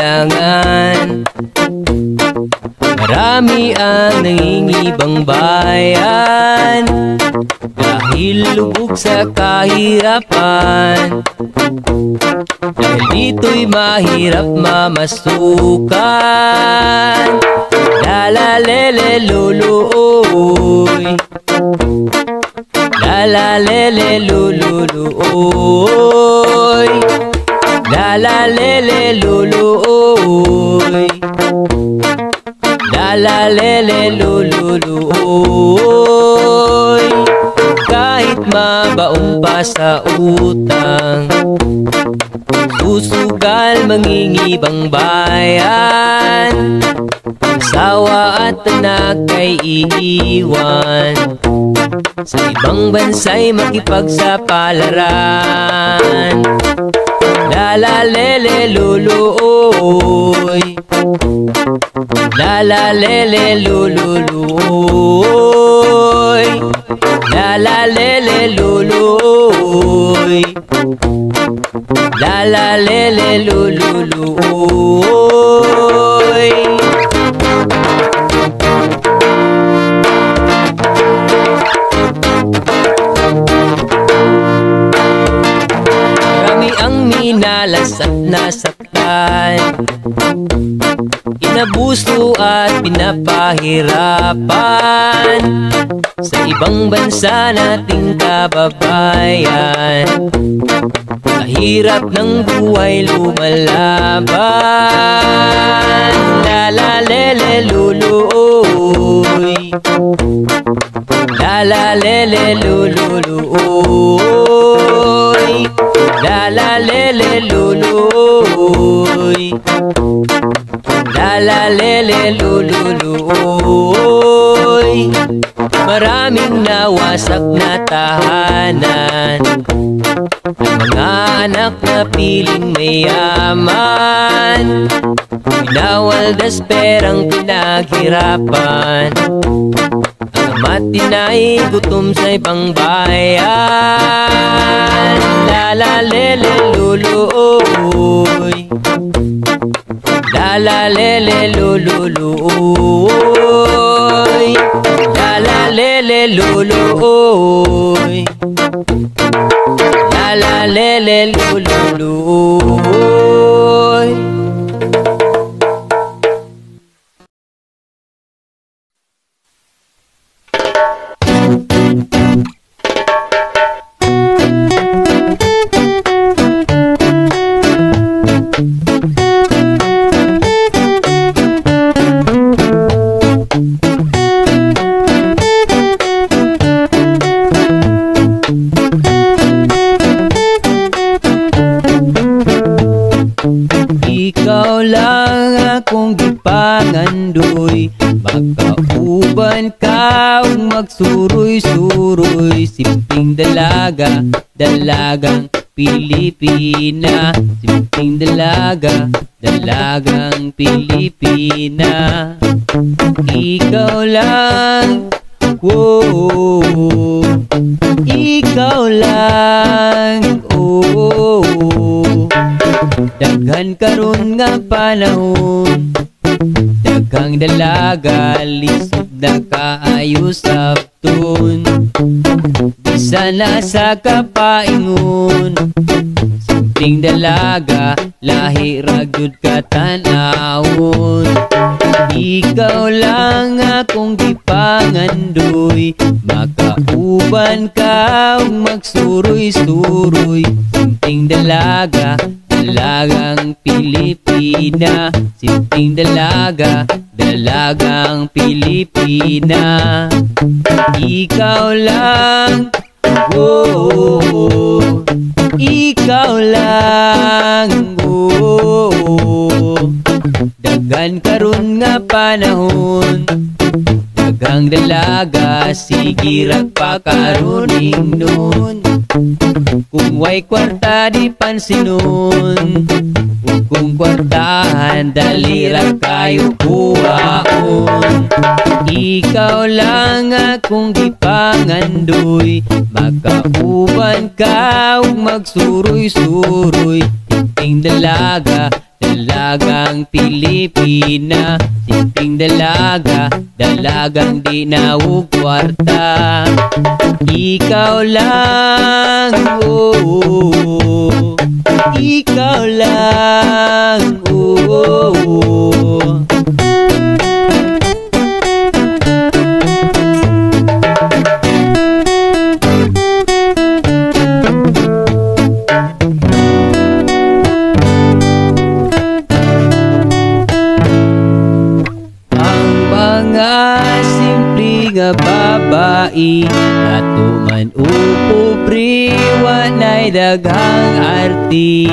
sinilangan Marami ang nangingibang bayan. Dahil lubog sa kahirapan. Dahil dito'y mahirap mamasukan. Lala lele luluoy Lala lele luluoy Lala lele luluoy Lala lele luluoy Kahit mabaong pa sa utang Susugal mangingibang bayan. Asawa at anak ay iiwan Sa ibang bansa'y makipagsapalaran Lala lele luluoy Lala lele luluoy Lala lele luluoy Lala lele luluoy Marami ang minalas at nasaktan Inabuso at pinapahirapan. Sa ibang bansa nating kababayan. Sa hirap ng buhay lumalaban. Lala lele luluoy Lala lele luluoy Lala lele luluoy Lala lele lululoy Maraming nawasak na tahanan. Mga anak na piling mayaman Pinawaldas perang pinaghirapan Ang ama't tinay gutom sa ibang bayan. Lala lele luluoy Lala lele lululoy Lala lele lululoy Lala lele lululoy Pilipina Simpleng dalaga, dalagang Pilipina. Ikaw lang, wow Ikaw lang, oh Daghan karon nga panahon Daghang dalaga lisod na kaayo sa tun. Bisa na sa kapaingon Simpleng dalaga lahi ragyod ka tanawon Ikaw lang akong gipangandoy Makauban ka magsuroy-suroy Simpleng dalaga Dalagang Pilipina. Simpleng dalaga Dalagang Pilipina. Ikaw lang Oh, ikaw lang. Oh, Dagan karon nga panahon Dagang dalaga sige ragpakaruning nun. Kung way kwarta di pansinon Ug Kung kwartahan dali ra kayo kuwaon Ikaw lang akong gipangandoy Makauban ka ug magsuroy-suroy Ting dalaga, dalagang Pilipina Ting dalaga, dalagang di na kwarta Ikaw lang, oh, oh, oh. Ikaw lang, oh, oh, oh. na babae At tuman upo priwan ay daghang arti.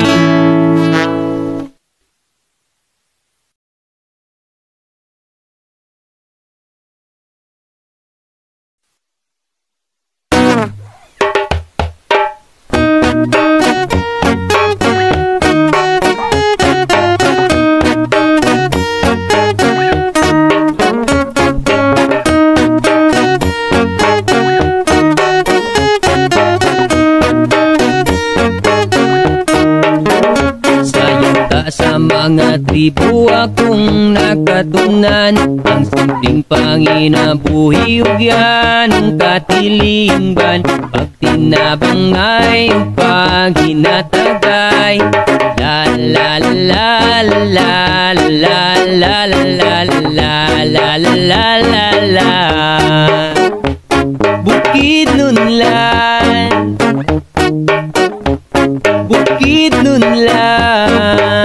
Simpleng panginabuhi ug yan ang katilingban Pag tinabang ay paghinatagay La la la la la la la la la la la la la la la Bukid Nunlan Bukid Nunlan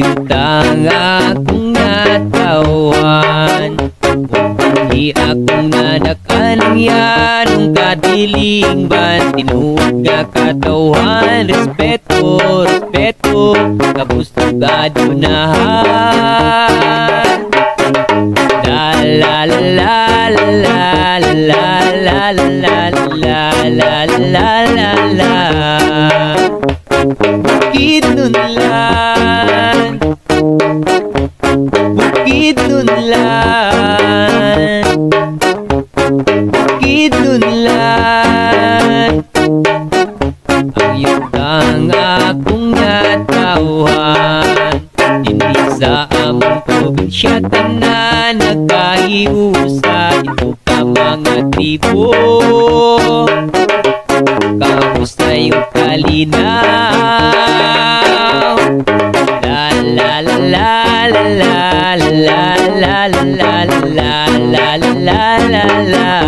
Ang yutang akong natawan Hindi akong nanakanang yan Ang kadiling ban Tinuod nga katawan Respeto, respeto Kabustugado na La la la la la la la la la la la la la la Bukid Nunlan probinsya tanan Nagkahiusa Ito ka mga tribo Kamusta yung kalinaw La la la la la la la la la la la la la la la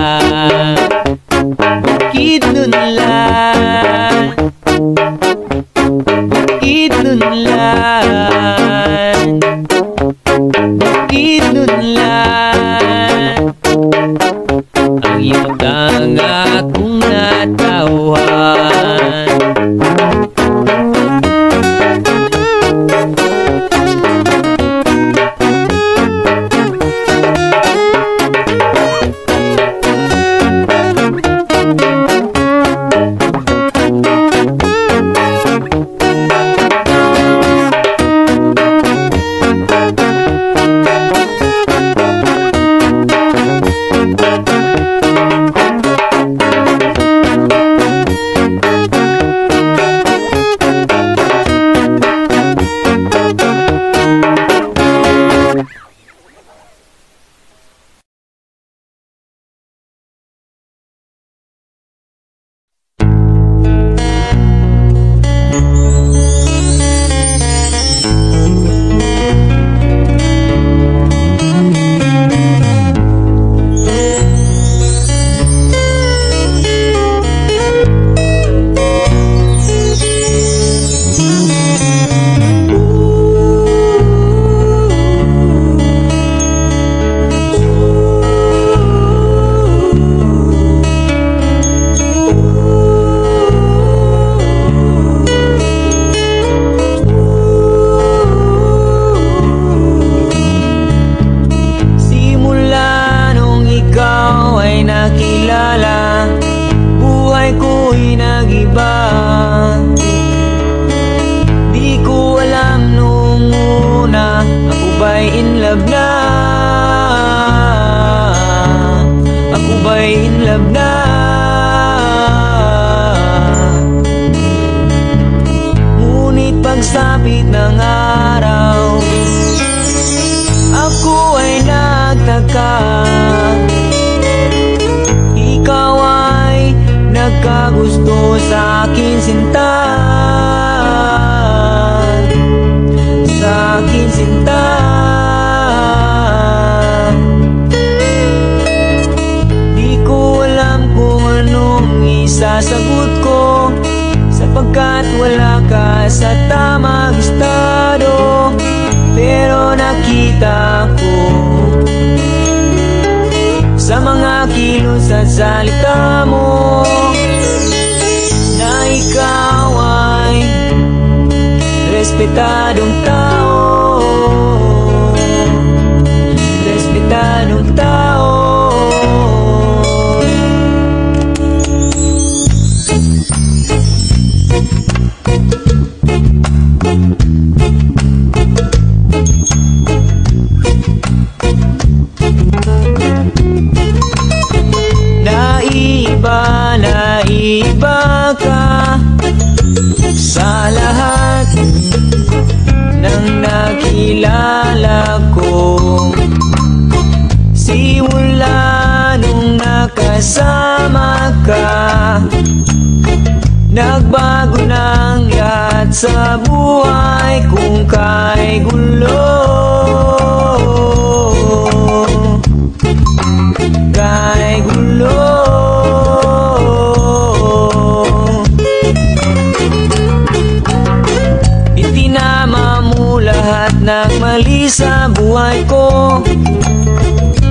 nagmali sa buhay ko.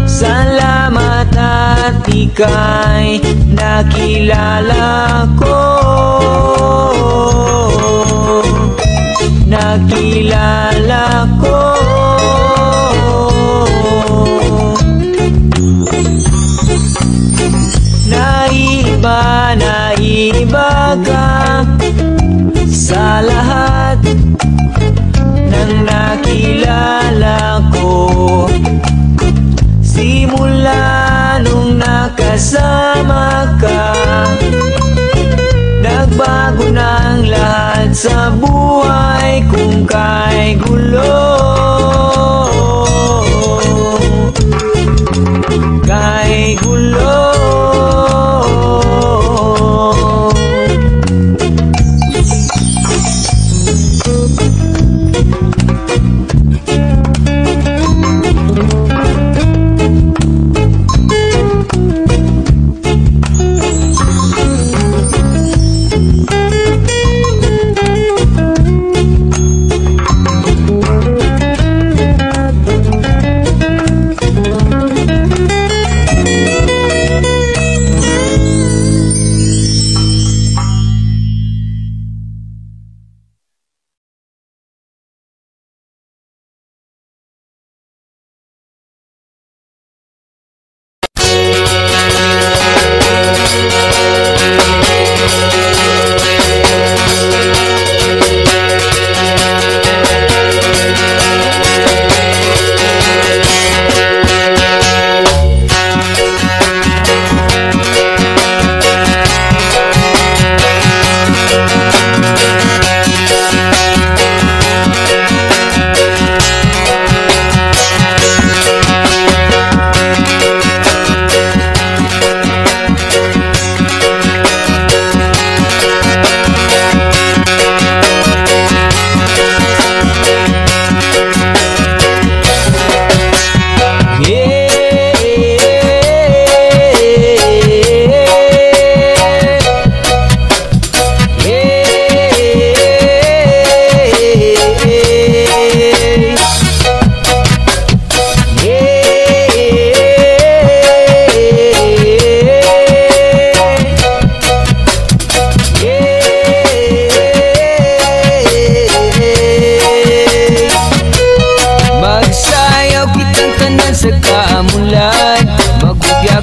Salamat at ika'y nakilala ko. Nakilala ko. Naiba, naiba ka Sa lahat ang nakilala ko. Simula nung nakasama ka Nagbago na lahat sa buhay kung kay gulo. Kay gulo.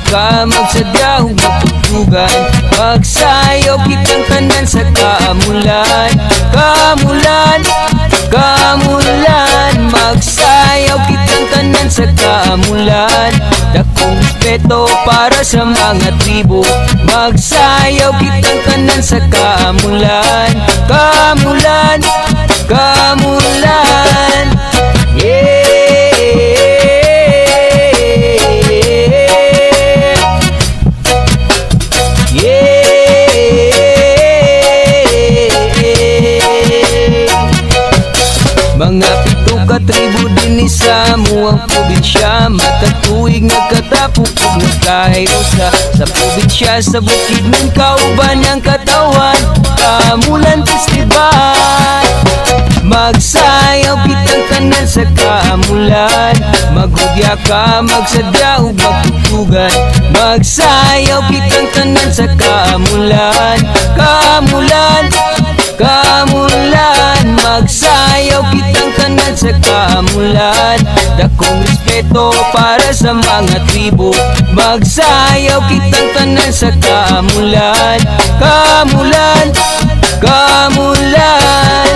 ka magsadya Huwag matutugan Pagsayaw kitang tanan sa kaamulan. Kaamulan, kaamulan. Magsayaw kitang tanan sa kaamulan. Dakong peto para sa mga tribo. Magsayaw kitang tanan sa kaamulan. Kaamulan, kaamulan. Yeah! Samu ang probinsya Matatuig nagkatapupog na kahit usa Sa probinsya sa bukid ng kauban ang katawan Kamulan Festival. Magsayaw kitang tanan sa kamulan. Magudya ka, magsadya o magtutugan. Magsayaw kitang tanan sa kamulan. Kamulan, kamulan Magsayaw sa kamulan. Dakong respeto para sa mga tribo. Magsayaw kitang tanan sa kamulan. Kamulan, kamulan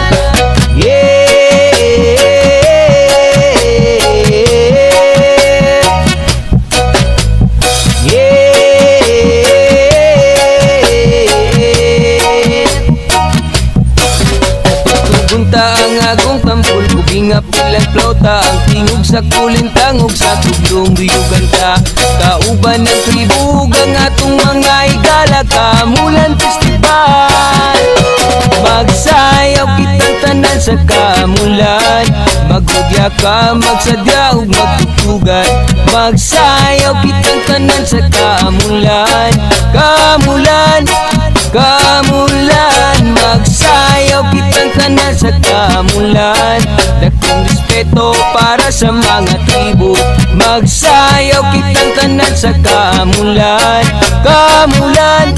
sa kulintang ug sa tugtong biyugan ka. Kauban ng tribug Ang atong mga igala Kamulan Festival. Magsayaw kitang tanan sa kamulan. Magudya ka, magsadya ug magtutugan. Magsayaw kitang tanan sa kamulan. Kamulan, kamulan. Magsayaw kitang tanan sa kamulan. Dakong respeto para sa mga tribo. Magsayaw kitang tanan sa kamulan. Kamulan,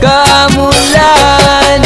kamulan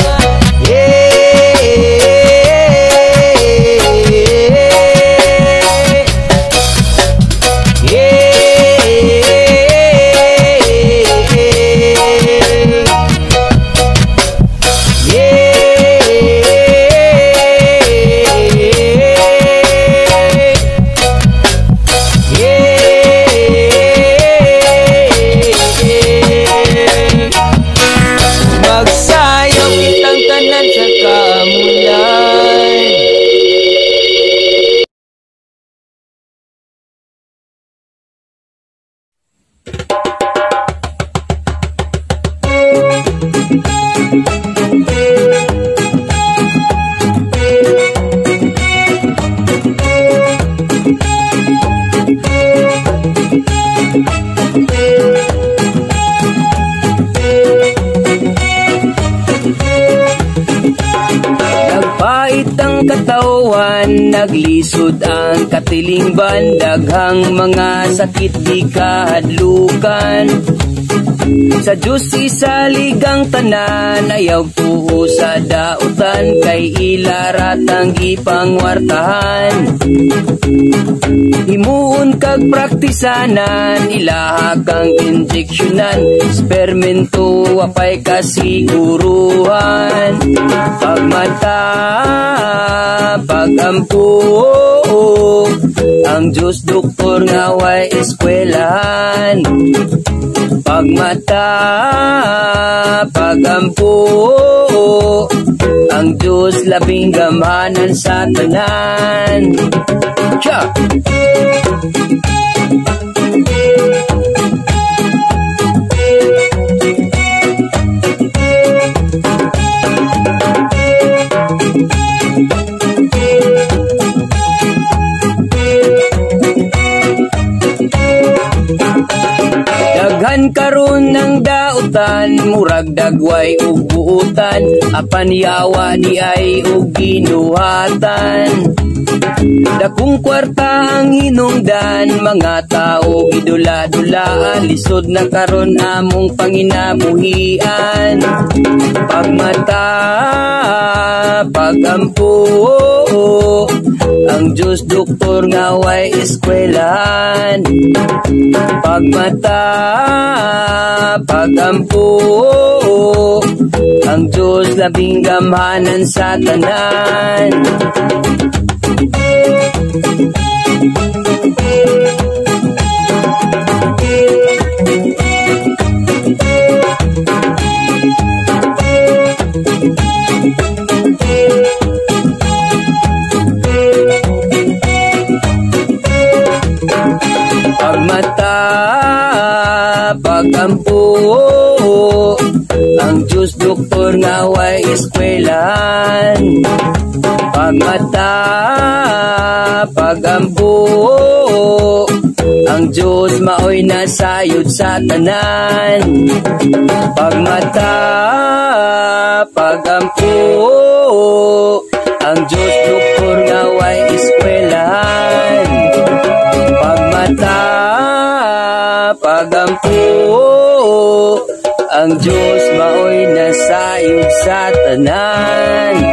ang katilingban, daghang mga sakit di kahadlukan. Sa Diyos isaligang tanan, ayaw tuo sa dautan, kay ilarat ang ipangwartahan. Himuon kag praktisanan, ilaha kang injeksyonan, spermento apay kasiguruhan. Pagmata, pagampo, ang Diyos doktor nga way eskwelahan. Pagmata, pagampo, ang Diyos labing gamanan sa tanan. Cha! Daghan karon ng dautan, murag dagway ug buutan, apan yawa di ay ug ginuhatan. Dakong kwarta ang hinungdan, mga tao gidula-dula, lisod na karon among panginabuhian. Pagmata, pagampo, ang Diyos doktor nga way eskwelahan. Pagmata, pagampo, ang Diyos labing gamhanan sa tanan. kampo Ang Diyos doktor nga way eskwelan Pagmata, pagampo Ang Diyos maoy nasayod sa tanan. Pagmata, pagampo Ang Diyos doktor ang Diyos maoy nasayod sa tanan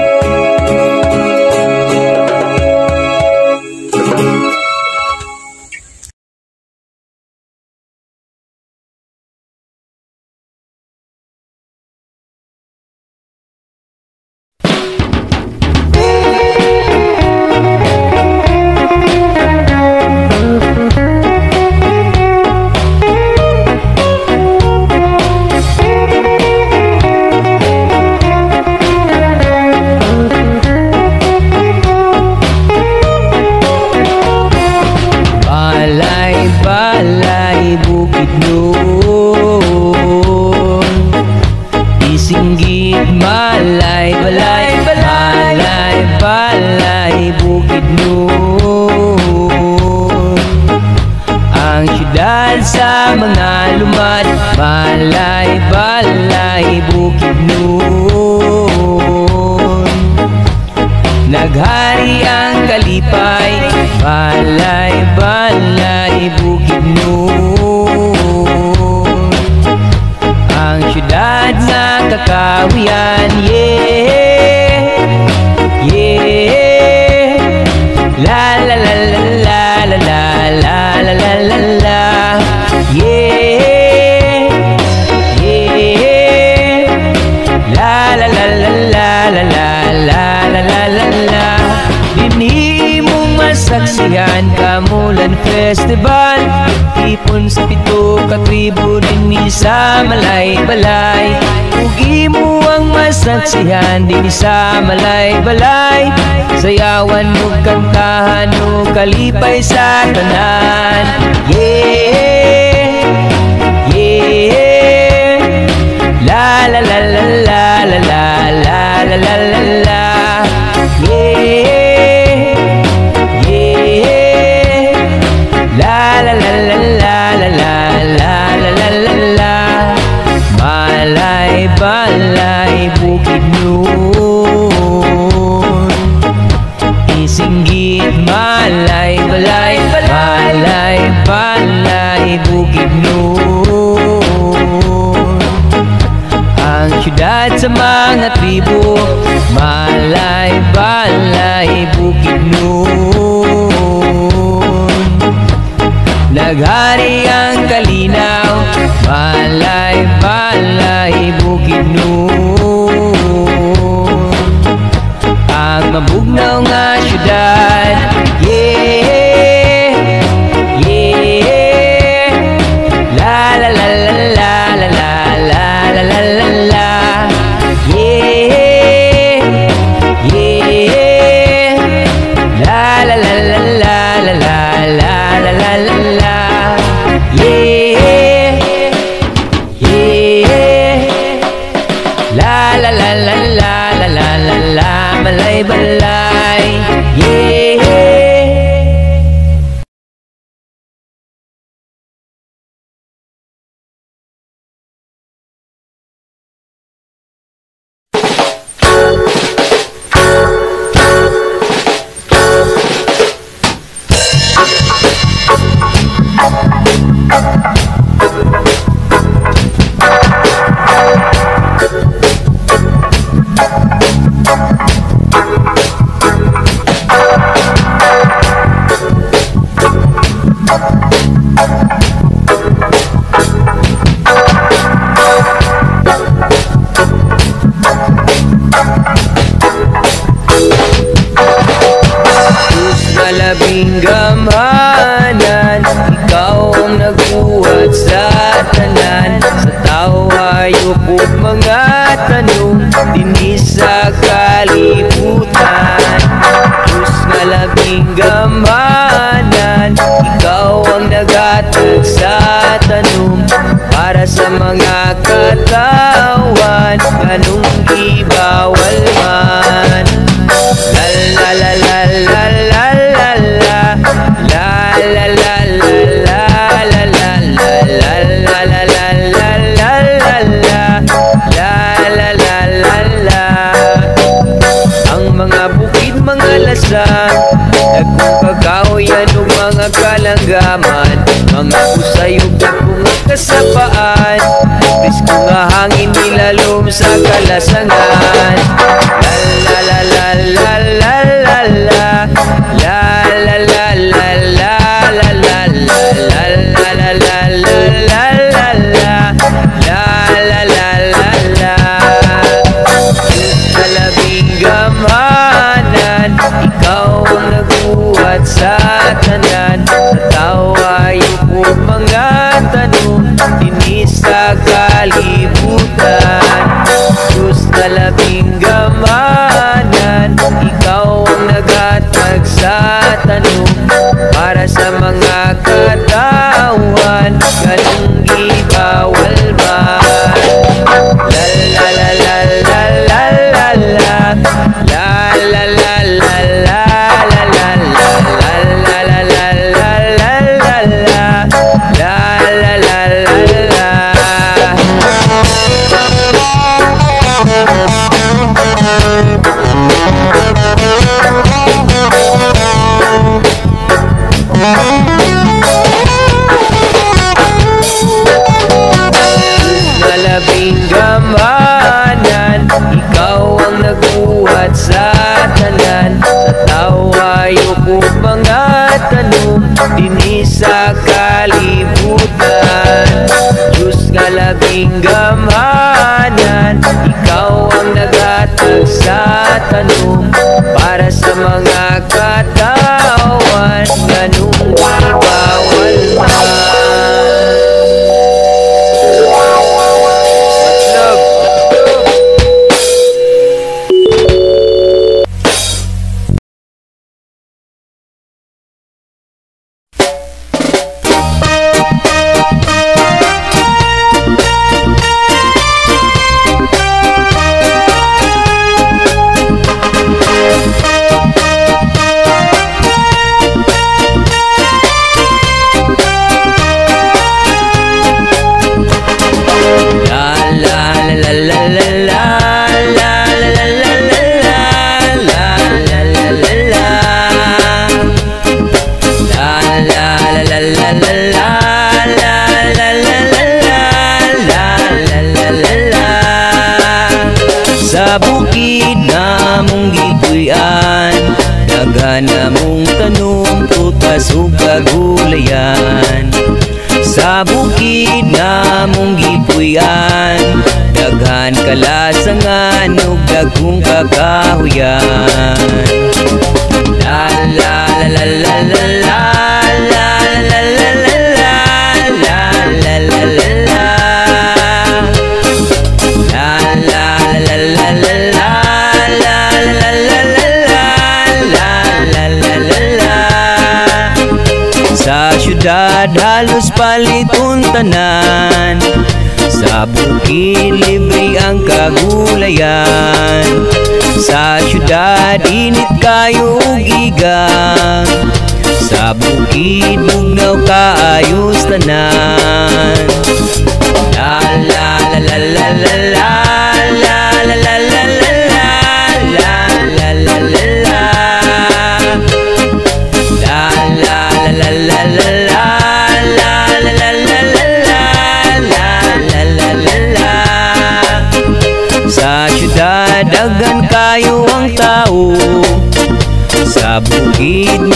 kalipay sa tanaw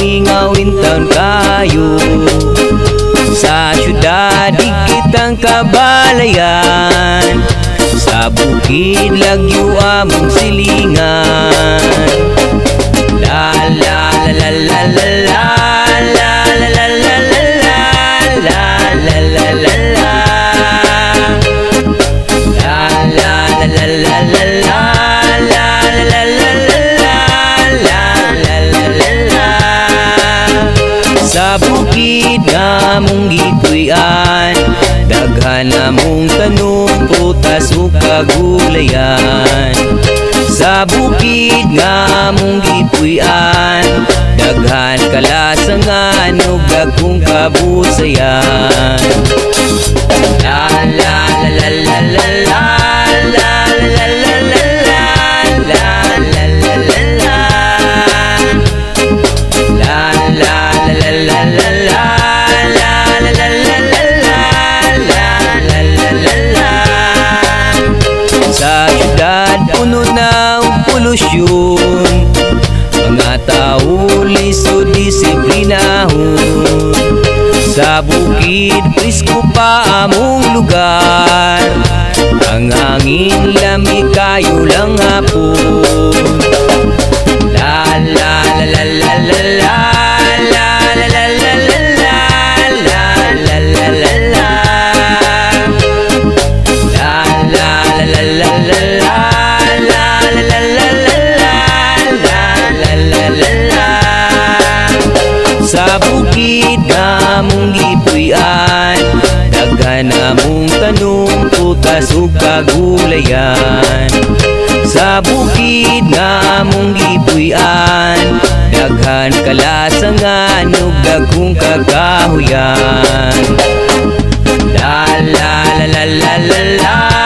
ngawin taon kayo Sa syudad, ikit ang kabalayan. Sa bukid, lagyo among silingan. La la la la la la la. gid nga mong gituyan Daghan na mong tanong putas o kagulayan Sa bukid nga mong gituyan Daghan kalasangan o dagkong kabusayan. La la la la la la la la. Ng polusyon Mga tao liso disiplinahon Sa bukid presko pa among lugar. Ang hangin lamig kayo lang hapon. La la la la la la La putas o kagulayan Sa bukid nga mong gipuy-an Daghan kalasangan ug dagkong kakahuyan la la la la la la La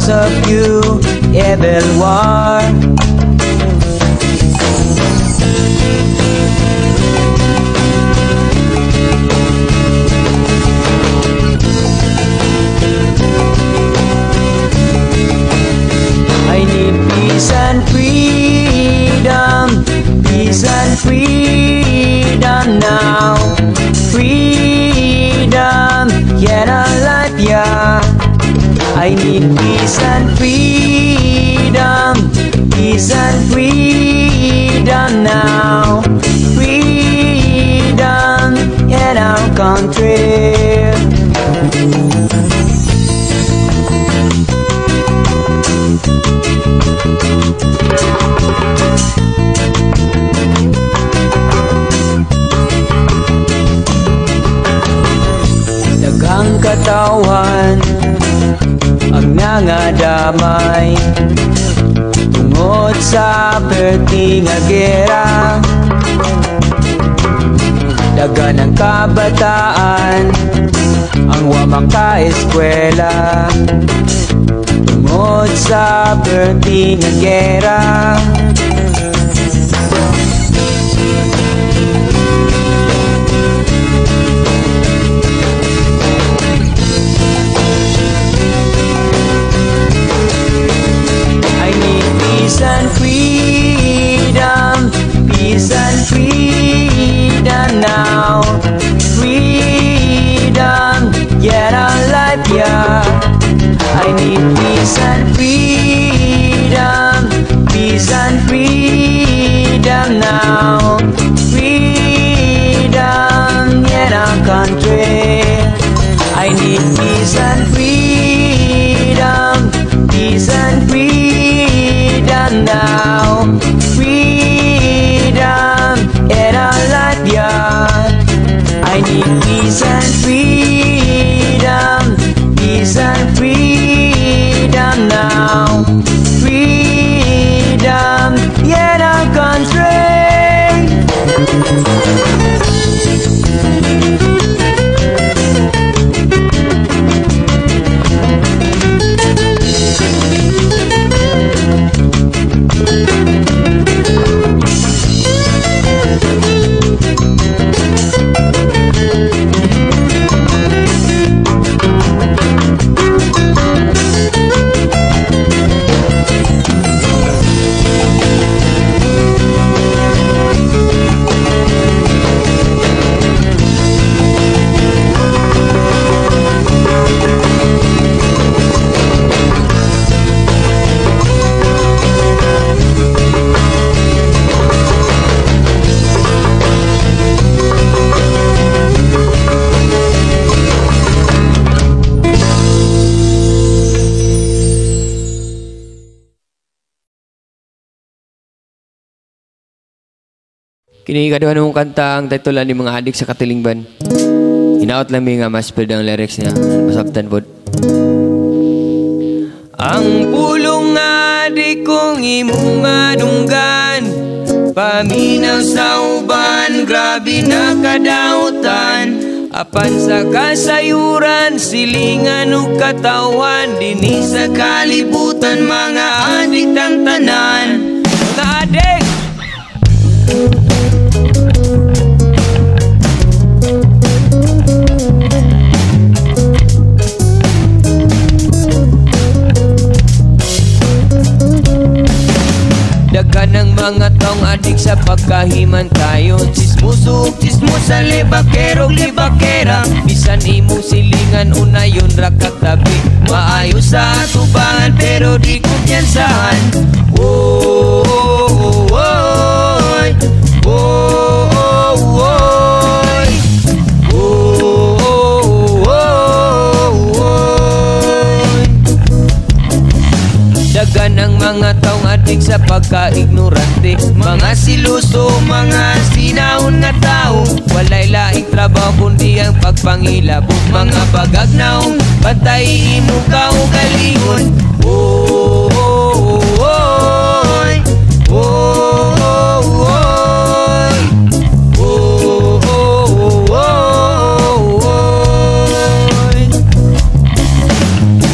Because of you, evil war I need peace and freedom, peace and freedom now. I need peace and freedom, peace and freedom now. Freedom, in our country. Dagang katawan ang nangadamay Tungod sa perti nga gera. Dagan ang kabataan ang wa makaeskwela Tungod sa perti nga gera peace and freedom, peace and freedom now. Freedom, get a life, yeah. I need peace and freedom, peace and freedom now. Freedom, get our country. I need peace and freedom, now. Freedom in our life, yeah. I need peace and freedom, peace and freedom now. Freedom Kini kaduhan mong kanta ang title ni mga adik sa katilingban. Hinaot lang mi nga mas ang lyrics niya. Masabtan pod. Ang pulong di kong imong madunggan Paminaw sa uban, grabe na kadautan Apan sa kasayuran, silingan o katawan Dini sa kalibutan, mga adik ang tanan Mga adik! Daghan ng mga taong adik sa pagkahiman tayo. Chismusok, chismusa, libakero, libakera. Bisan imo silingan, unayon rakatabi Maayo sa atubangan, pero di kumpiyansahan Oh, oh, oh, nakikinig sa pagka-ignorante. Mga siluso, mga sinaon nga tao. Walay laing trabaho kundi ang pagpangilabot Mga bagagnaong, pantay imong kaugalingon Oh, oh, oh, oh, oh, oh.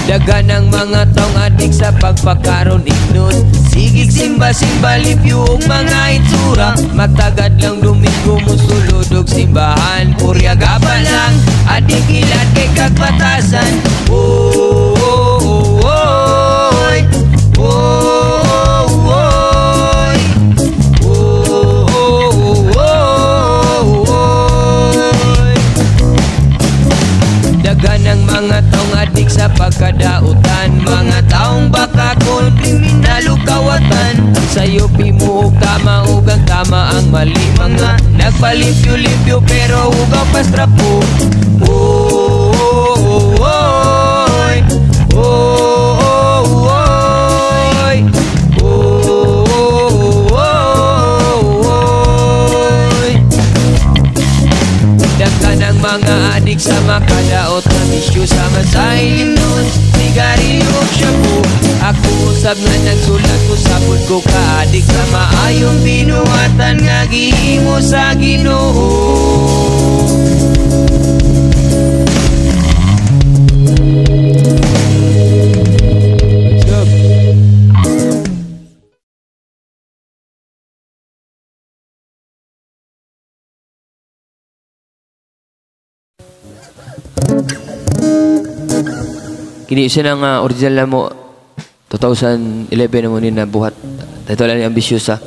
Daghan ang mga taong adik sa pagpakaroon ignod Higit simba-simba yung oh, mga itsura. Matagad lang Domingo musulod og simbahan. Puryagapan lang at ikilat kay kagpatasan. Oh, oh, oh, oh, oh, oh. Dagan ang mga taong adik sa pagkadautan. Mga taong ba Sa'yo pimuog tama ugang tama ang mali. Mga nagpalipyo-lipyo pero ugang pastrapo Oh, oh, oh, oh, oh, oh. mga adik sa makadaot na misyo sama sa ilim nun. Sigarilyo, shampoo. Ako usab na nagsulat ko kaadik Sa maayong binuhatan nga gihimo sa ginoo. Kini siya ng uh, original na mo 2011 na mo ni nabuhat. Ito lang yung ambisyosa.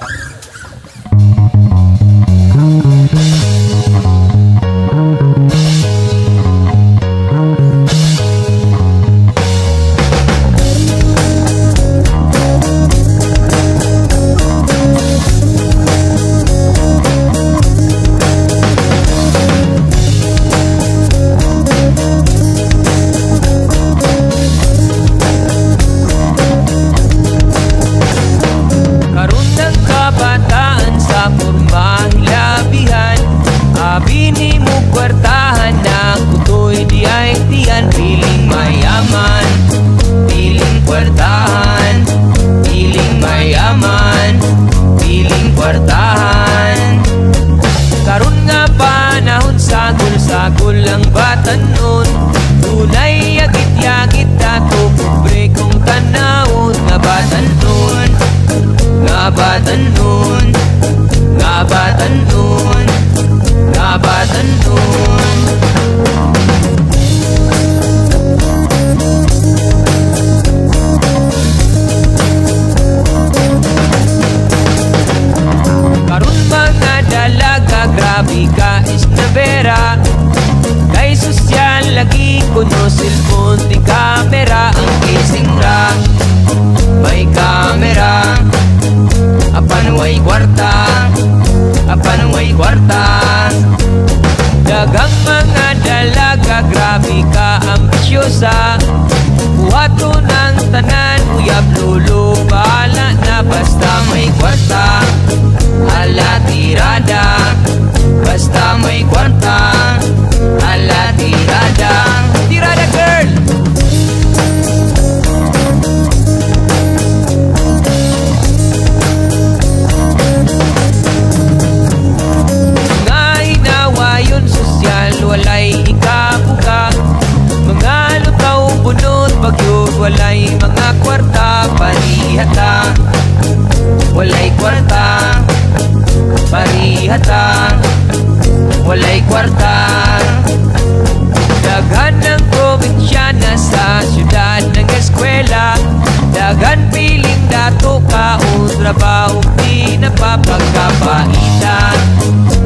Daghan piling dato ka o trabaho di napapagkapaitan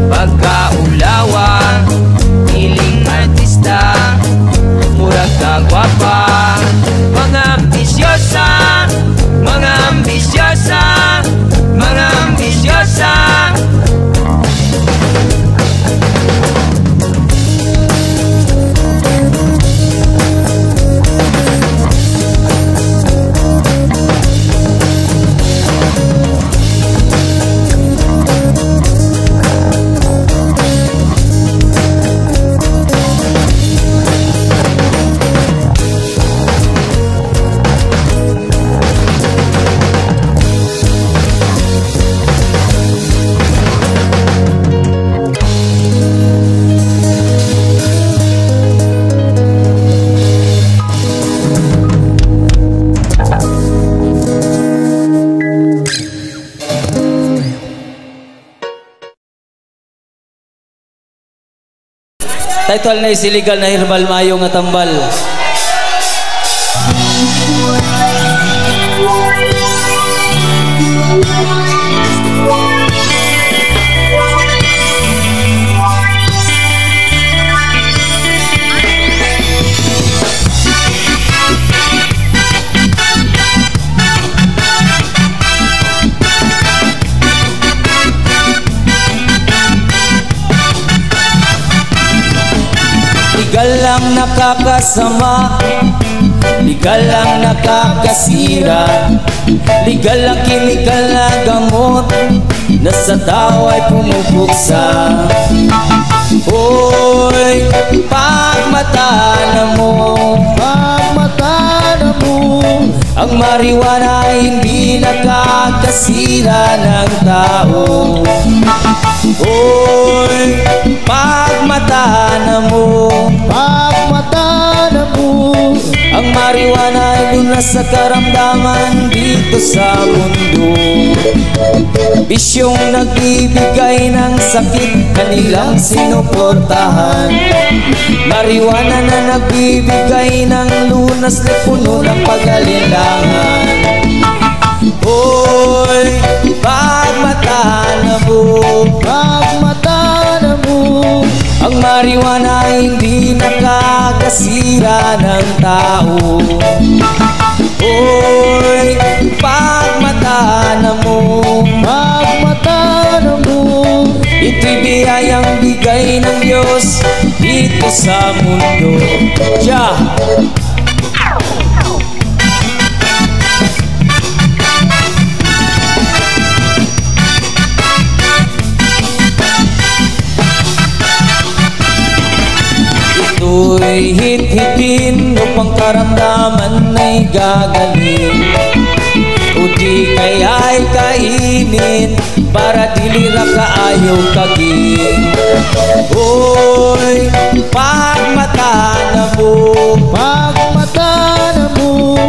Pagkaulawa, Title na isiligal na herbal mayo nga tambal. Nakakasama. Ligal lang nakakasira. Ligal lang kinikal na gamot Na sa tao ay pumupuksa Hoy, pagmata na mo Pagmata na mo. Ang marijuana ay hindi nakakasira ng tao Hoy, pagmata na mo. Pagmata na mo. Ang marijuana ay lunas sa karamdaman dito sa mundo. Bisyong nagbibigay ng sakit kanilang sinuportahan. Marijuana na nagbibigay ng lunas na puno ng pag-alinlangan. Hoy, pagmata na mo Pagmata na mo Ang marijuana ay hindi nakakasira ng tao Hoy, pagmata na mo Pagmata na mo Ito'y biyayang bigay ng Diyos dito sa mundo Yeah! Ito'y hit-hitin upang karamdaman ay gagaling O di kaya'y kainin para dilira ka ayaw kagin Hoy, pagmata na mo Pagmata na mo.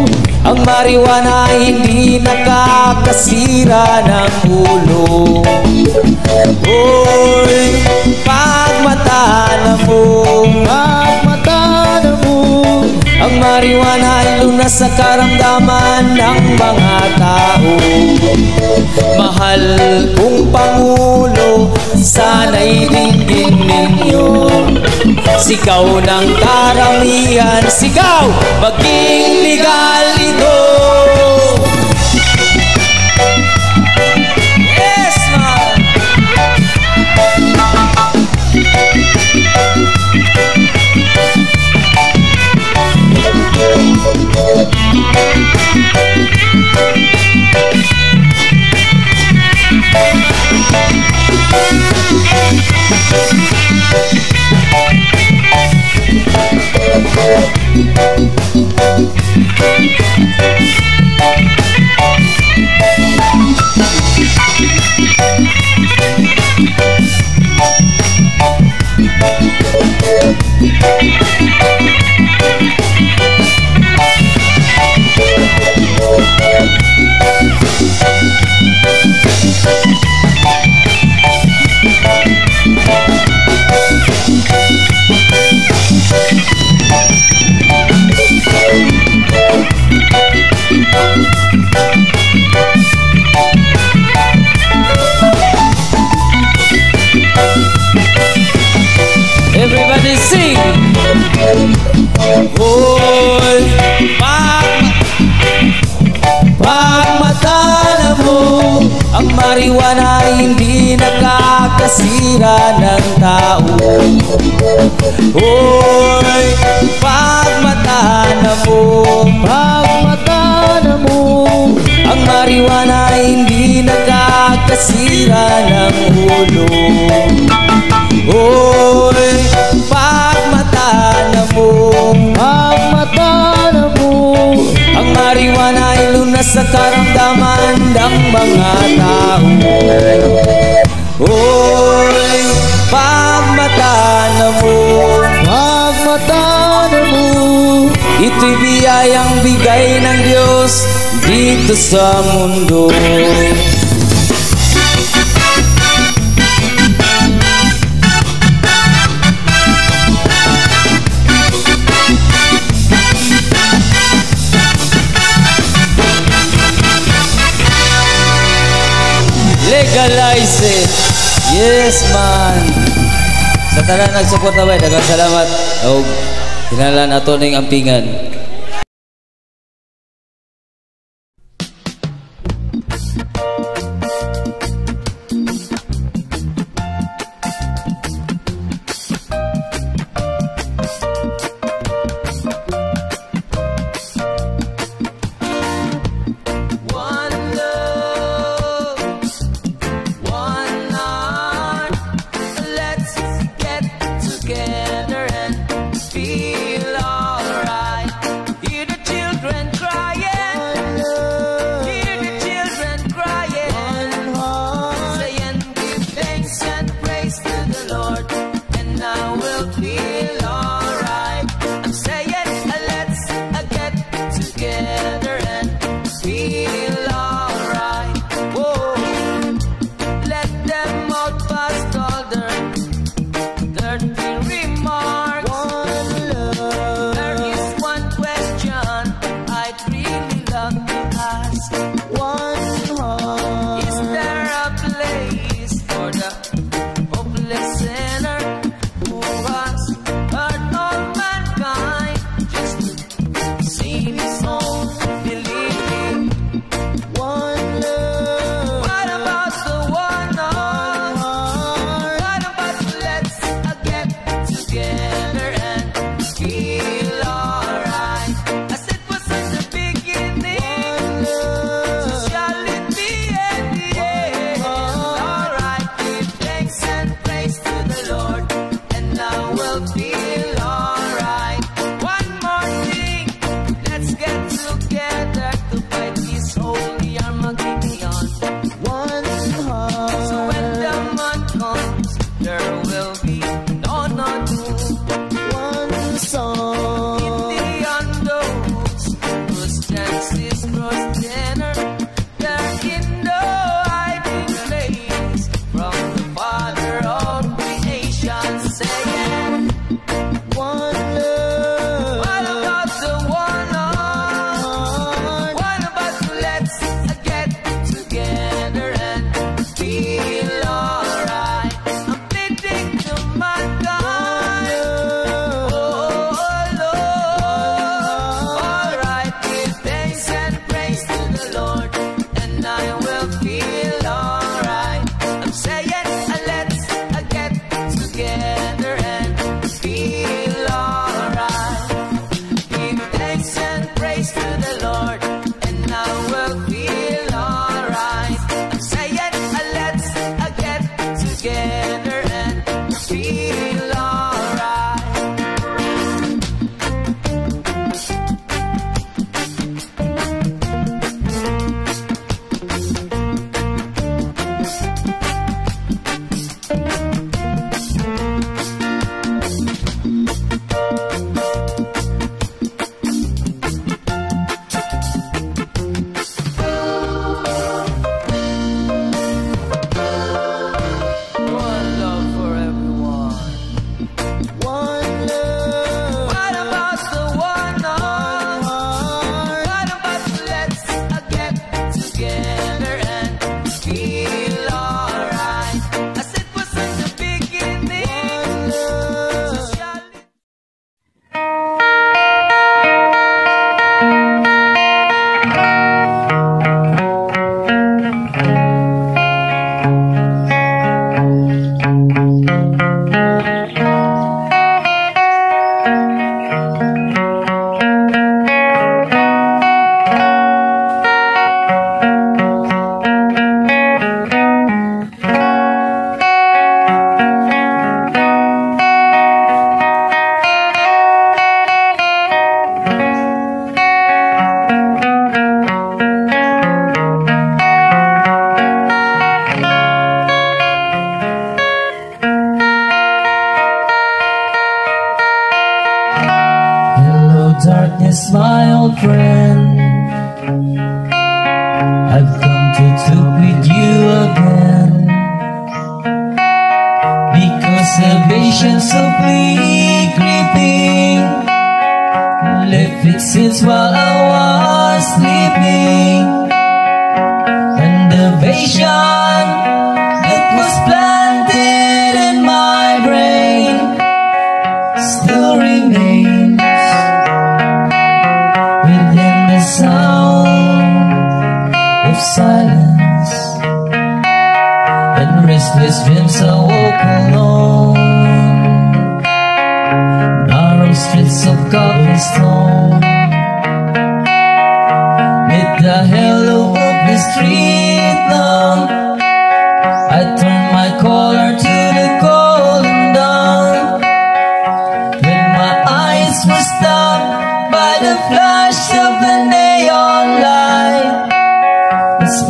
Ang marijuana ay hindi nakakasira ng ulo. Hoy, pagmata na mo Pagmata Ang marijuana ay lunas sa karamdaman ng mga tao. Mahal kong Pangulo, sana'y dinggin ninyo. Sigaw ng karamihan, sigaw, maging legal ito. Yes, man! Thank Everybody sing. Oh, Ang marijuana ay hindi nakakasira ng tao. Hoy, pagmatala mo Pagmatana mo. Ang marijuana ay hindi nakakasira ng ulo. Hoy, mo Pagmatana mo Ang marijuana ay lunas sa karamdaman ng mga tao. Hoy, pagmatala mo Pagmatana mo Ito'y biyayang bigay ng Diyos dito sa mundo It! Yes, man! Sa tanan nagsuporta ba, dagang salamat. O, kinalan ato ning ampingan.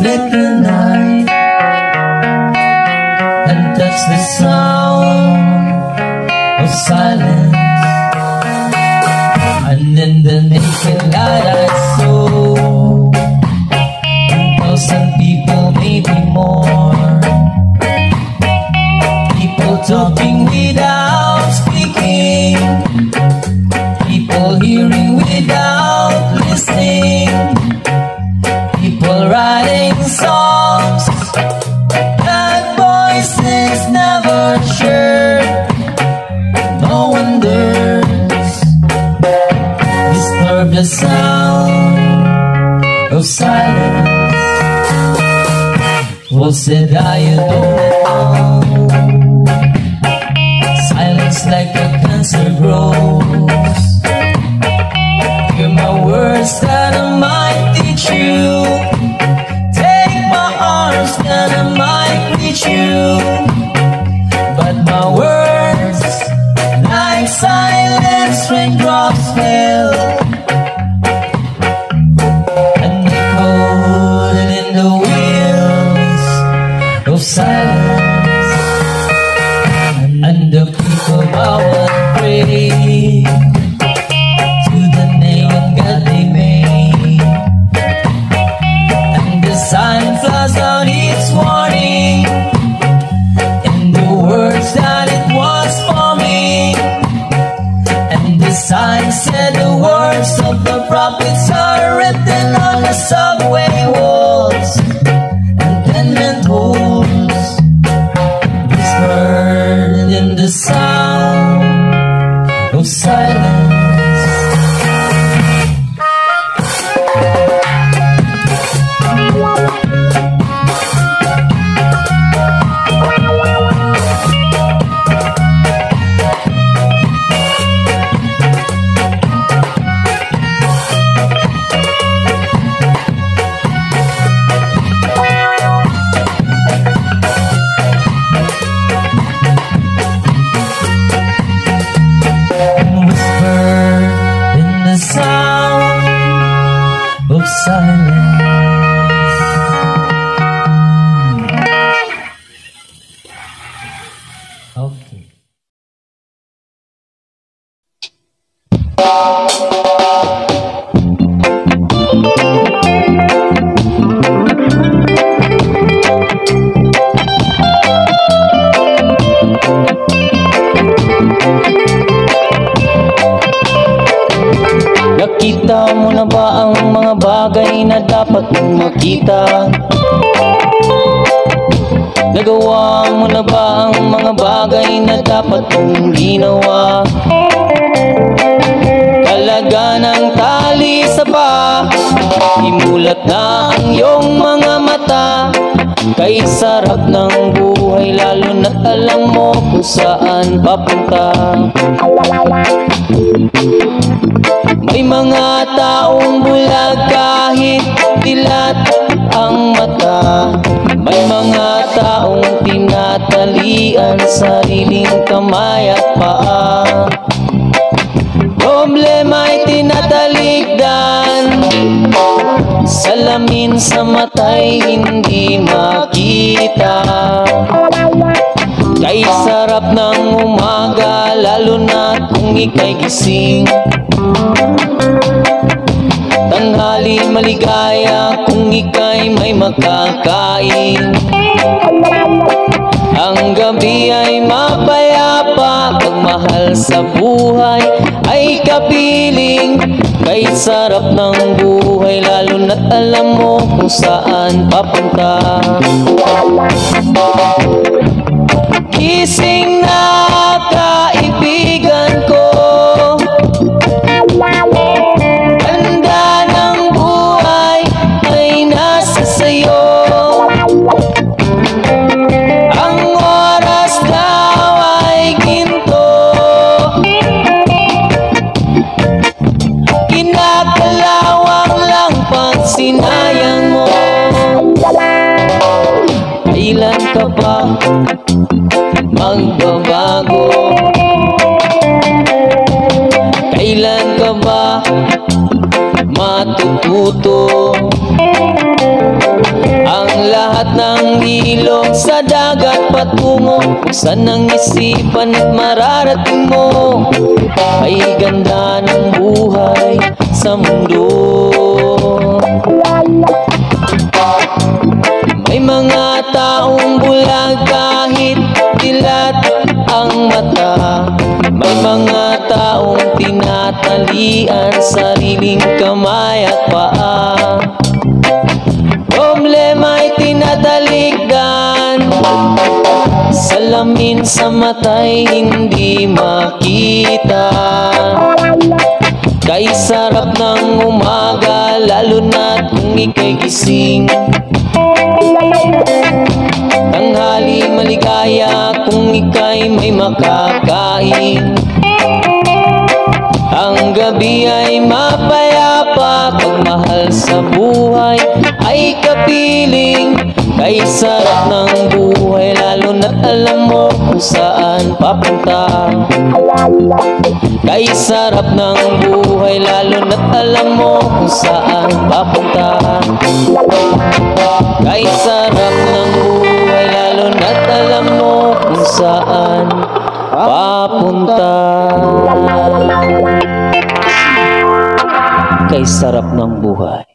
It split the night and touched the sound of silence. And in the naked light I saw Two thousand people, maybe more. People talking without speaking. People hearing without você dá e Silence like a cancer grows. Mga bagay na dapat mong makita? Nagawa mo na ba ang mga bagay na dapat mong ginawa? Talaga ng tali sa ba Imulat na ang iyong mga mata Kay sarap ng buhay lalo na't alam mo kung saan papunta May mga taong bulag kahit dilat ang mata. May mga taong tinatalian sariling kamay at paa. Problema'y tinatalikdan. Salamin sa matay hindi makita Kay sarap ng umaga Lalo na kung ika'y gising. Tanghali maligaya kung ika'y may makakain. Ang gabi ay mapayapa pag sa buhay ay kapiling. Kay sarap ng buhay lalo na't alam mo kung saan papunta Gising na kaibigan ko magbabago? Kailan ka ba matututo? Ang lahat ng ilog sa dagat patungo Kung saan ang isipan at mararating mo Ay ganda ng buhay sa mundo May mga taong bulag kahit dilat ang mata. May mga taong tinatalian sariling kamay at paa. Problema'y tinatalikdan. Salamin sa mata'y hindi makita Kay sarap ng umaga Lalo na't kung ika'y gising. Tanghali maligaya kung ika'y may makakain. Ang gabi ay mapayapa Pagmahal sa buhay ay kapiling. Kay sarap ng buhay Na't alam mo kung saan papunta. Kay sarap ng buhay Lalo na't alam mo kung saan papunta. Kay sarap ng buhay Lalo na't alam mo kung saan papunta. Kay sarap ng buhay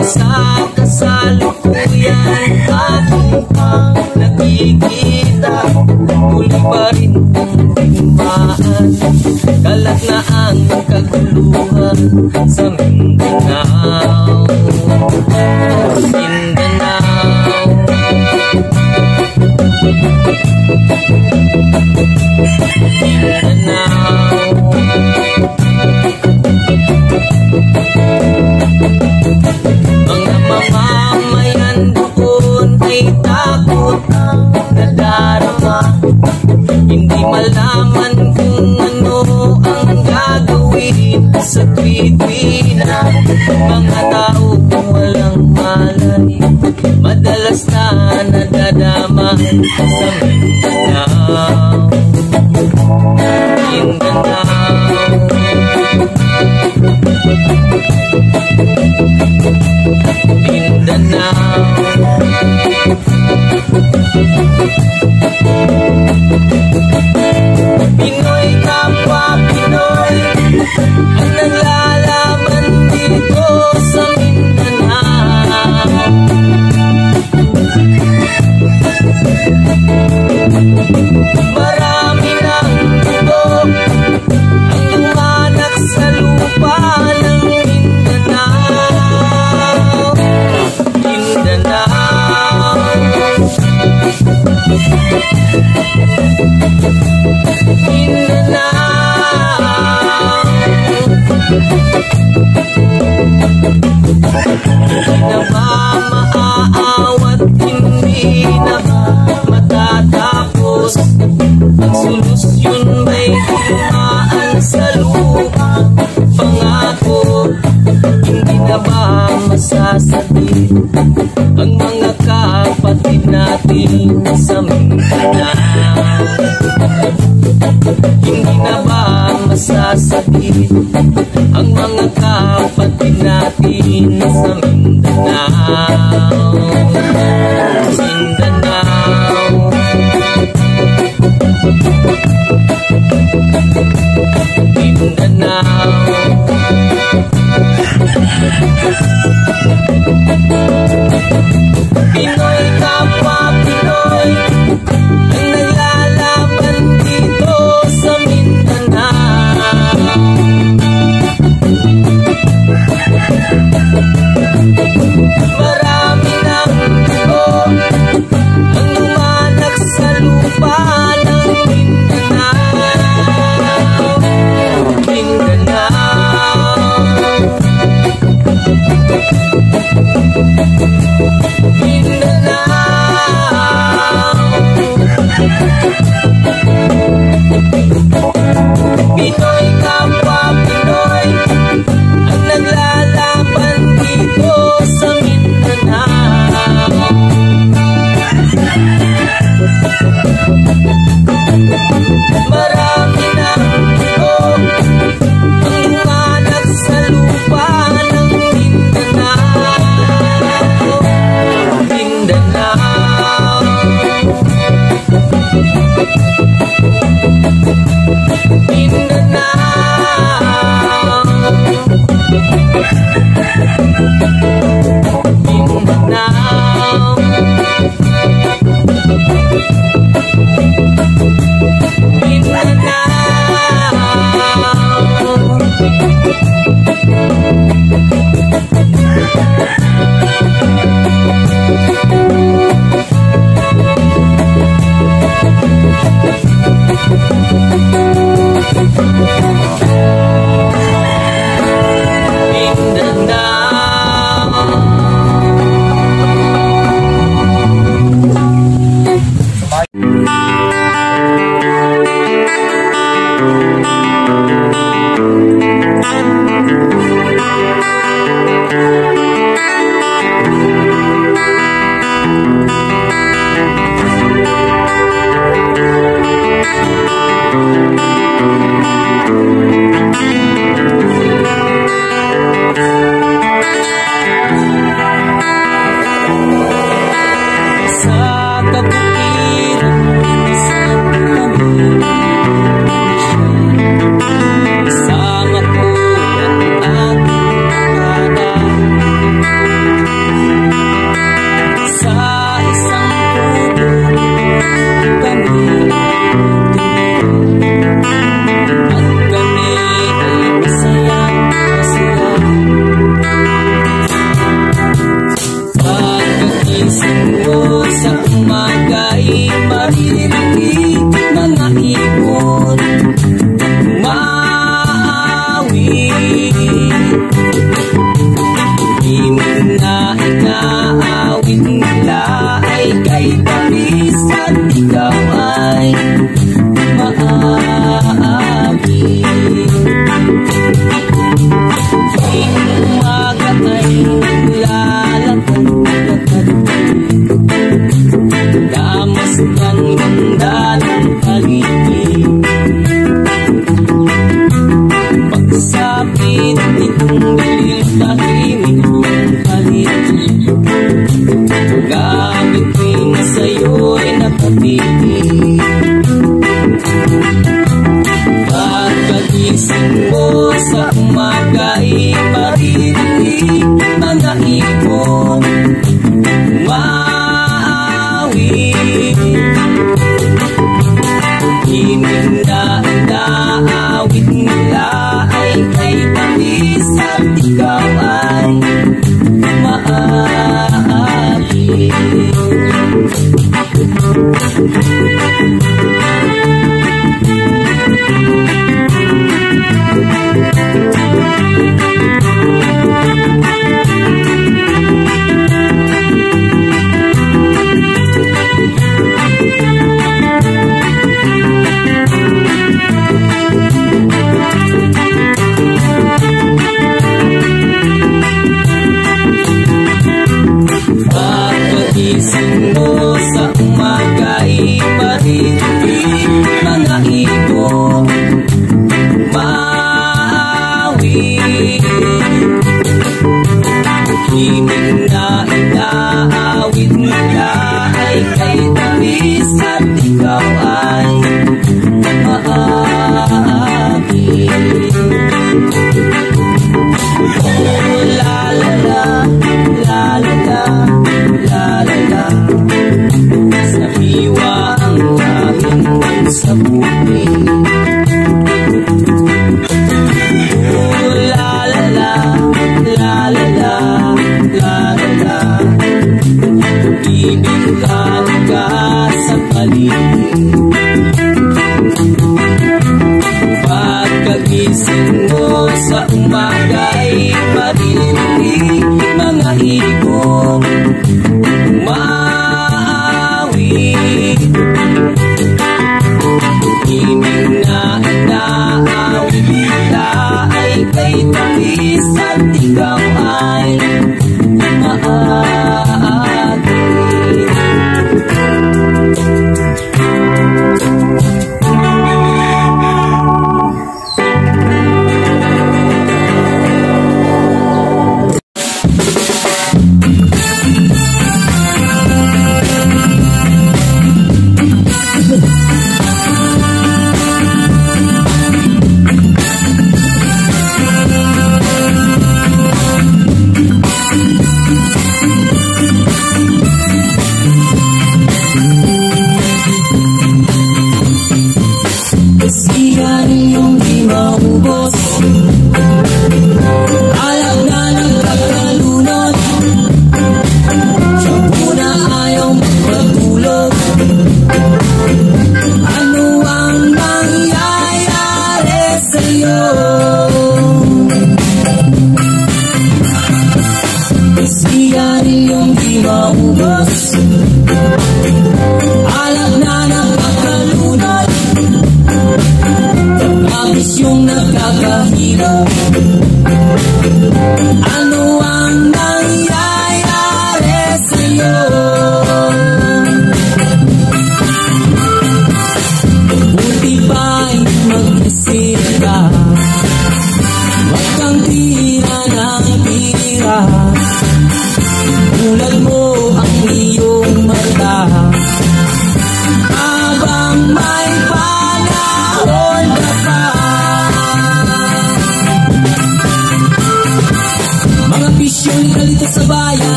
Sa kasalukuyan ating pang nakikita Muli pa rin ang timaan Kalat na ang kaguluhan sa Mindanao Mindanao Mga mamamayan doon ay takot ang nadarama Hindi malaman kung ano ang gagawin sa tuwid na Mga Thank you. Ang mga kapatid natin sa Mindanao Mindanao Mindanao. Mindanao.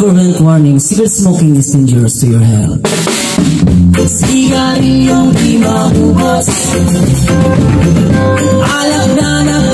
government warning, cigarette smoking is dangerous to your health. Sigarilyong di maubos Alak na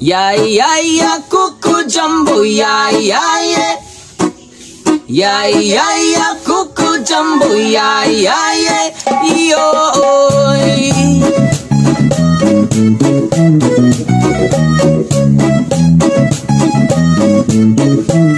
Yai yai ya kuku jumbo yai yai ya Ya ya ya kuku jumbo ya ya ya yo Thank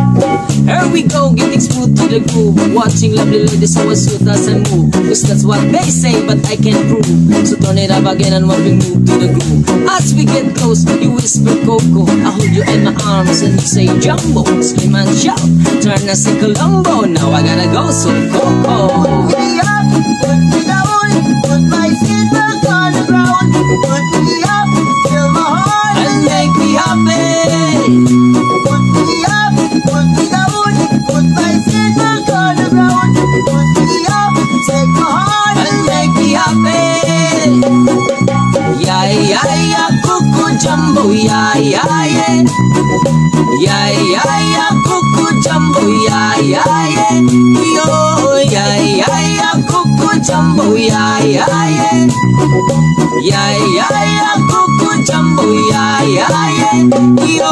Here we go, getting smooth to the groove. Watching lovely ladies who are suit us and move. Cause that's what they say, but I can't prove. So turn it up again and when we move to the groove. As we get close, you whisper Coco. I hold you in my arms and you say Jumbo. Scream and shout, turn us in Colombo. Now I gotta go, so Coco. And yeah, yeah. Yeah, yeah, yeah, cuckoo jumbo, yeah, yeah, yeah. Yo, yeah, yeah, yeah, cuckoo jumbo, yeah, yeah, yeah. Yeah, yeah, yeah, cuckoo jumbo, yeah, yeah, yeah. Yo.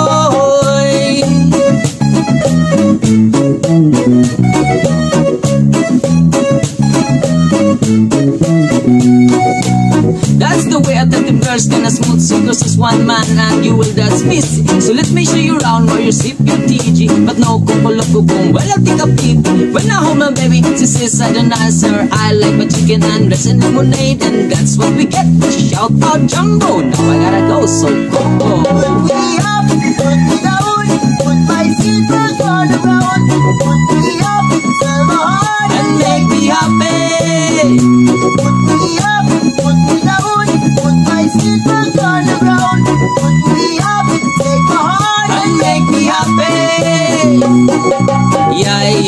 That's the way the verse gonna smooth so cause it's one man and you will that's missing So let me show you around where you sip your TG But no boom, well I think I'm deep. When I hold my baby, she says I don't answer I like my chicken and rice and lemonade And that's what we get, shout out Jumbo. Now I gotta go, so coco And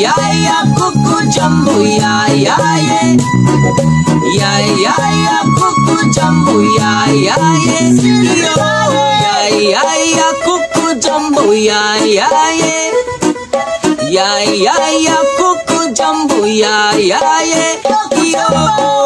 Yeah, yeah, yeah, cuckoo jumbo, yeah, yeah, yeah. Yeah, yeah, yeah, cuckoo jumbo, yeah, yeah, yeah. Yo, yeah, yeah, yeah, cuckoo jumbo, yeah, yeah, yeah. Yeah, yeah, yeah, cuckoo jumbo, yeah, yeah, yeah. Yo.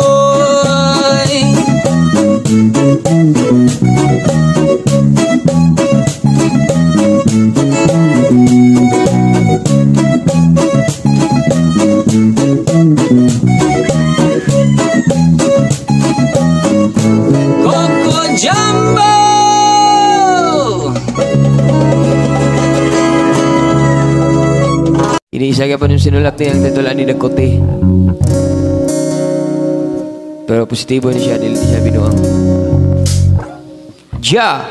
Iniisa ka pa nung sinulat niya ang titulaan ni Nagkote. Pero positibo ni siya, dili siya binuang. Ja!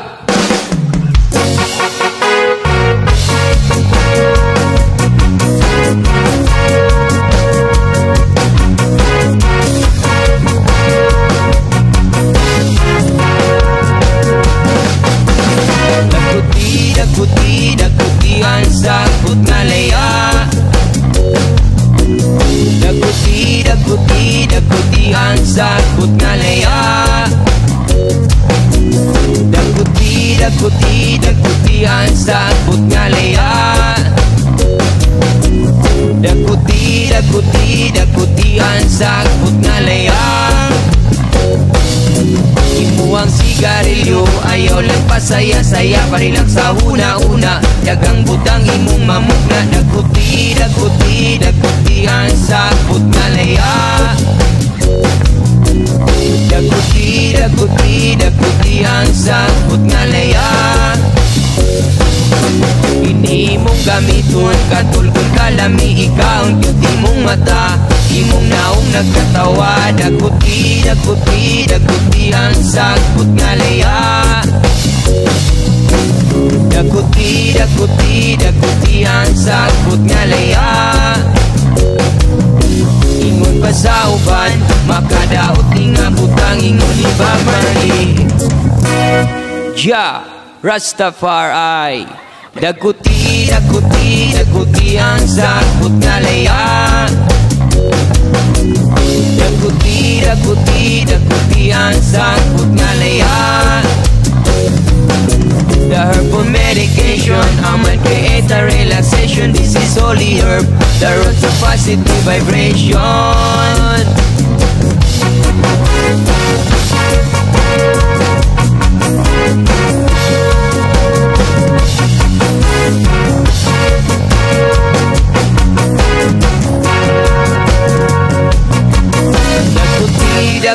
Dakuti, dakuti, dakuti ang sakot nga laya Dakuti, dakuti, dakuti ang sakot nga laya. Dakuti, dakuti, dakuti Dagkutian sa akot nga laya. Daguti, daguti, dagkutian sa akot nga laya Imuang sigarilyo Ayaw lang pasaya-saya Parilak sa una-una Dagang butang imong mamugna Daguti, daguti, dagutian sa akot nga laya. Daguti, daguti, daguti ang sakot nga laya. Ini mong gamiton Katulkol kalami ikaw Ang mong mata Imong naong nagkatawa Daguti, daguti, daguti ang sakot nga laya Daguti, daguti, daguti ang sakot nga laya Ingon pa sa uban Makadaot nga butang Ingon ibabali Ja, Rastafari. Daguti, daguti, daguti ang sakot nga laya dakuti, dakutian sangkut ngalayan The herbal for medication, I'm a relaxation This is holy herb, the root of positive vibration Thank you.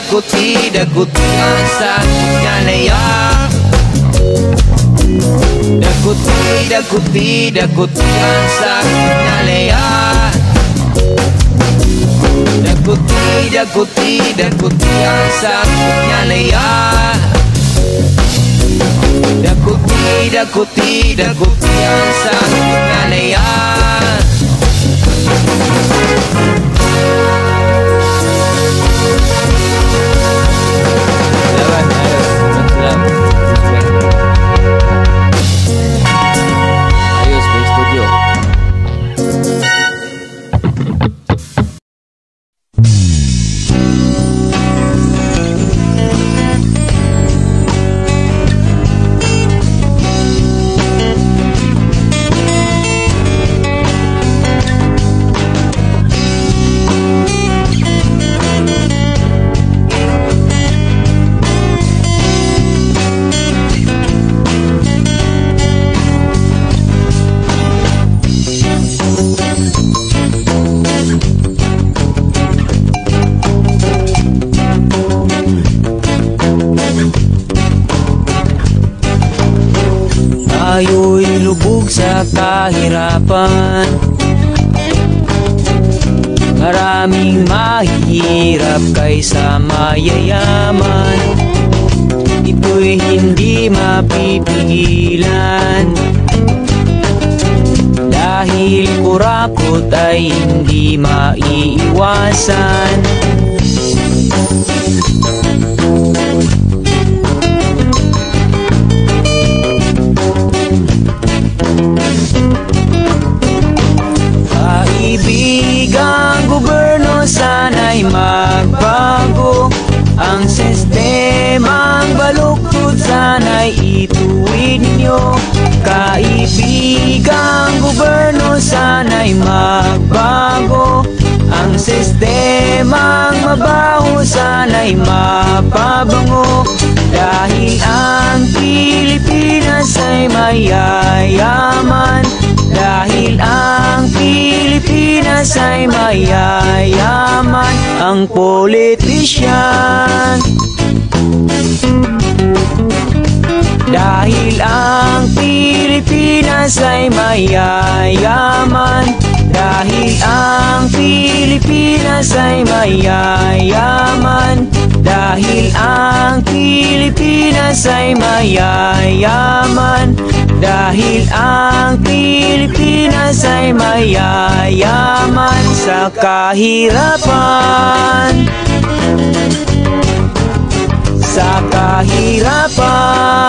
Daguti, daguti, daguti ang sakot nga laya Daguti, daguti, daguti ang sakot nga laya Daguti, daguti, daguti ang sakot nga laya Daguti, daguti, daguti ang sakot nga laya Laban, mayayaman. Dahil ang Pilipinas ay mayayaman sa kahirapan. Sa kahirapan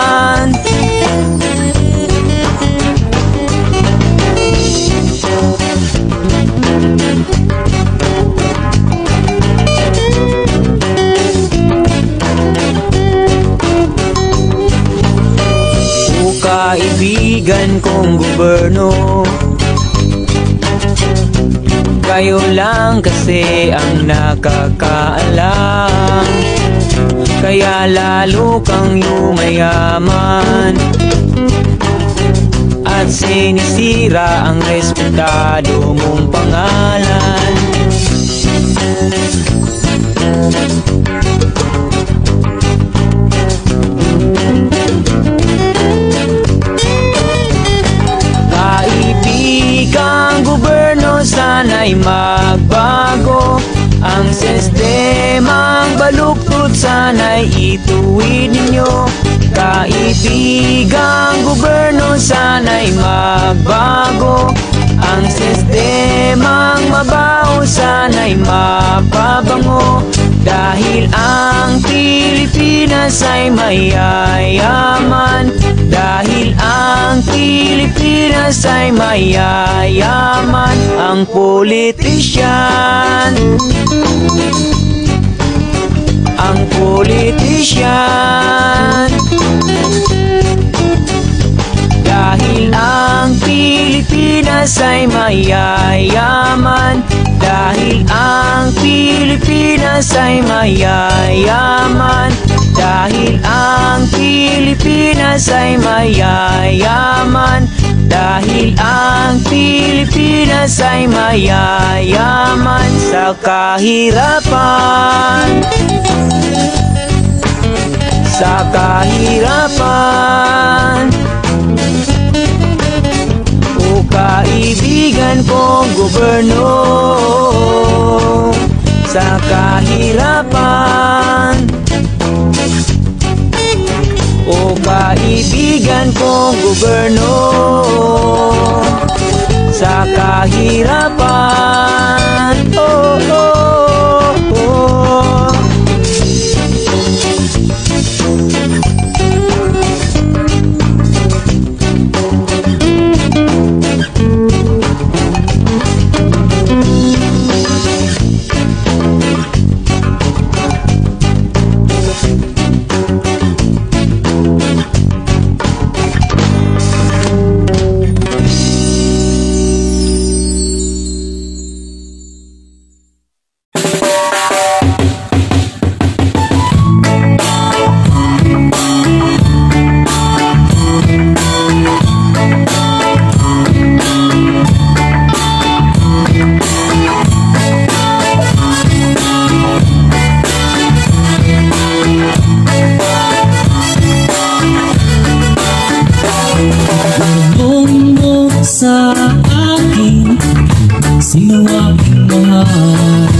Kaibigan kong goberno Kayo lang kasi ang nakakaalam. Kaya lalo kang yumayaman. At sinisira ang respetado mong pangalan Kaibigang goberno sana'y magbago. Ang sistemang baluktot sana'y ituwid ninyo. Kaibigang goberno sana'y magbago. Ang sistemang mabaho sana'y mapabango Dahil ang Pilipinas ay mayayaman. Dahil ang Pilipinas ay mayayaman. Ang politisyan Ang politisyan dahil ang Pilipinas ay mayayaman. Dahil ang Pilipinas ay mayayaman. Dahil ang Pilipinas ay mayayaman. Dahil ang Pilipinas ay mayayaman Sa kahirapan. Sa kahirapan kaibigan kong goberno Sa kahirapan. O kaibigan kong goberno Sa kahirapan. Oh, oh, behind